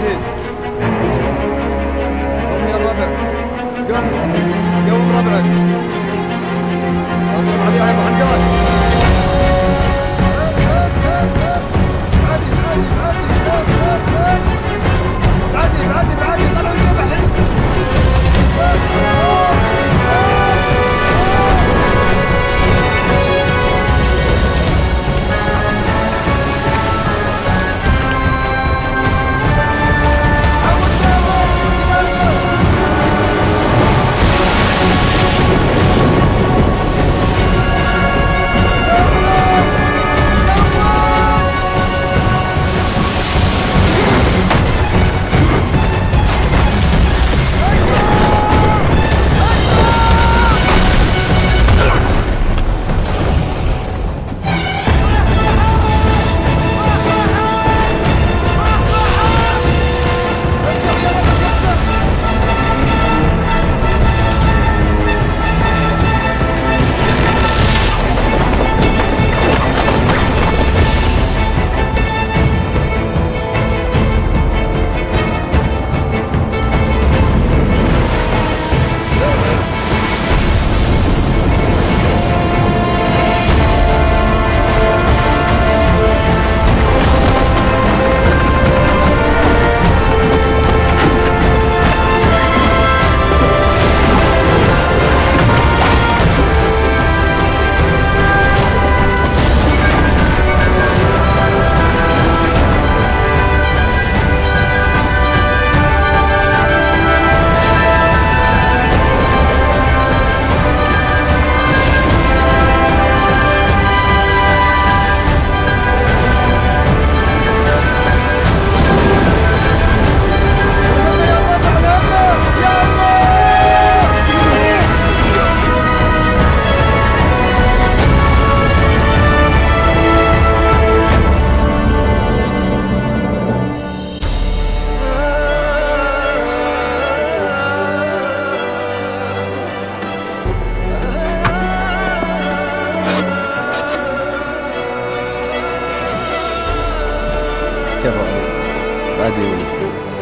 noises. كفو عليك عادي يولد